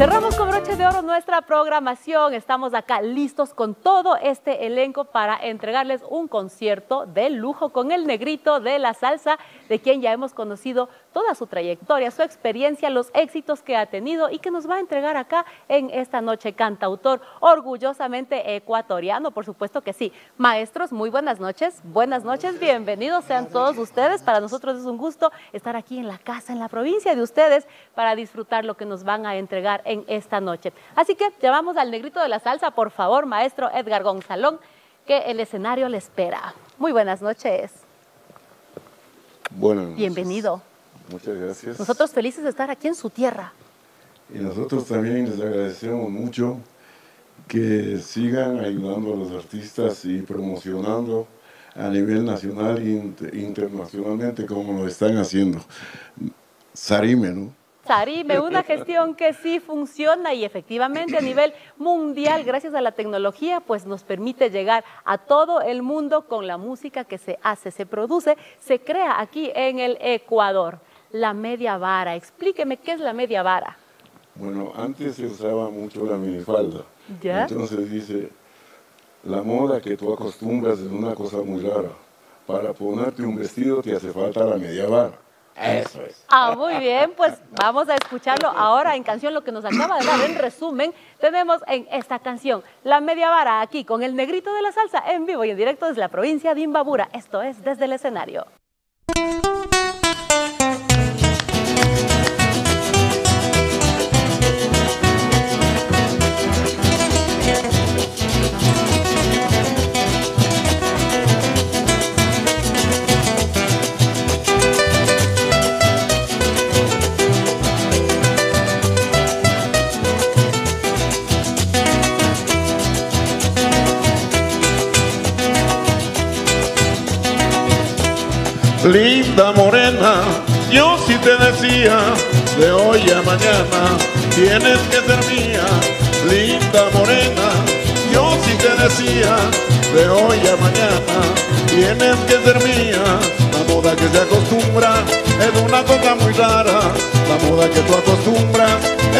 Cerramos con broche de oro nuestra programación. Estamos acá listos con todo este elenco para entregarles un concierto de lujo con el negrito de la salsa, de quien ya hemos conocido toda su trayectoria, su experiencia, los éxitos que ha tenido y que nos va a entregar acá en esta noche. Cantautor orgullosamente ecuatoriano, por supuesto que sí. Maestros, muy buenas noches. Buenas noches, bienvenidos sean todos ustedes. Para nosotros es un gusto estar aquí en la casa, en la provincia de ustedes, para disfrutar lo que nos van a entregar en esta noche. Así que llamamos al negrito de la salsa, por favor, maestro Edgar Gonzalón, que el escenario le espera. Muy buenas noches. Buenas noches. Bienvenido. Muchas gracias. Nosotros felices de estar aquí en su tierra. Y nosotros también les agradecemos mucho que sigan ayudando a los artistas y promocionando a nivel nacional e internacionalmente como lo están haciendo. Sarime, ¿no? Sarime, una gestión que sí funciona y efectivamente a nivel mundial, gracias a la tecnología, pues nos permite llegar a todo el mundo con la música que se hace, se produce, se crea aquí en el Ecuador. La media vara, explíqueme qué es la media vara. Bueno, antes se usaba mucho la minifalda. ¿Ya? Entonces dice, la moda que tú acostumbras es una cosa muy rara. Para ponerte un vestido te hace falta la media vara. Eso es. Ah, muy bien, pues vamos a escucharlo ahora en canción, lo que nos acaba de dar en resumen. Tenemos en esta canción La Media Vara aquí con el negrito de la salsa en vivo y en directo desde la provincia de Imbabura. Esto es desde el escenario. Linda morena, yo sí te decía, de hoy a mañana tienes que ser mía. Linda morena, yo sí te decía, de hoy a mañana tienes que ser mía. La moda que se acostumbra es una cosa muy rara, la moda que tú acostumbras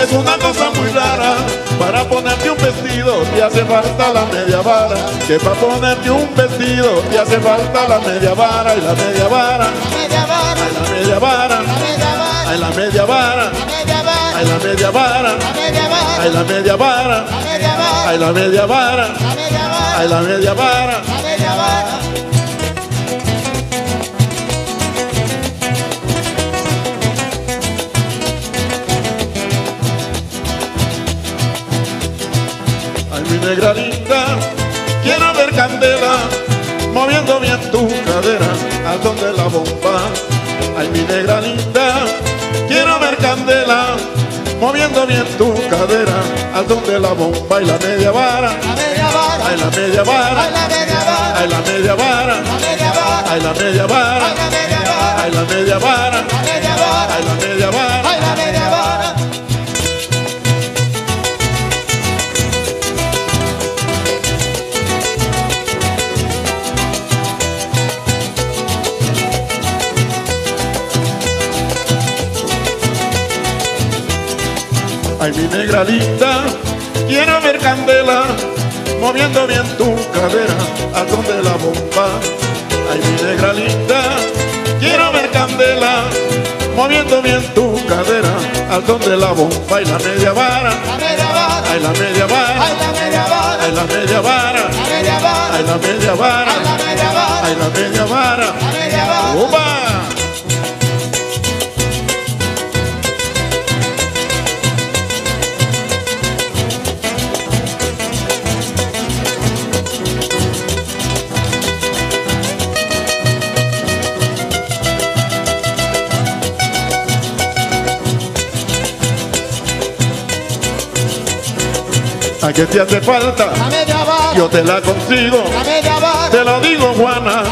es una cosa muy rara. Para ponerte un vestido te hace falta la media vara. Que para ponerte un vestido te hace falta la media vara y la media vara. La media vara, la media vara. la media vara, la media vara. la media vara, la media vara. la media vara, la media vara. la media vara. Negra linda, quiero ver candela, moviendo bien tu cadera, al son de la bomba. Ay, mi negra linda, quiero ver candela, moviendo bien tu cadera, al son de la bomba y la media vara. La media vara, Ay, la media vara. la media vara, Ay, la media vara. Ay, la media vara. Ay, la media vara. la media vara, Ay, la media vara. Ay, mi negra linda, quiero ver candela, moviendo bien tu cadera, al son de la bomba. Ay, mi negra linda, quiero ver candela, moviendo bien tu cadera, al son de la bomba y la media vara. La media vara, Ay, la media vara. ay, la media vara, Ay, la media vara. la media vara, Ay, la media vara. ay, la media vara, la la media vara. ¡Upa! ¿A qué te hace falta? La Yo te la consigo. la Te lo digo, Juana,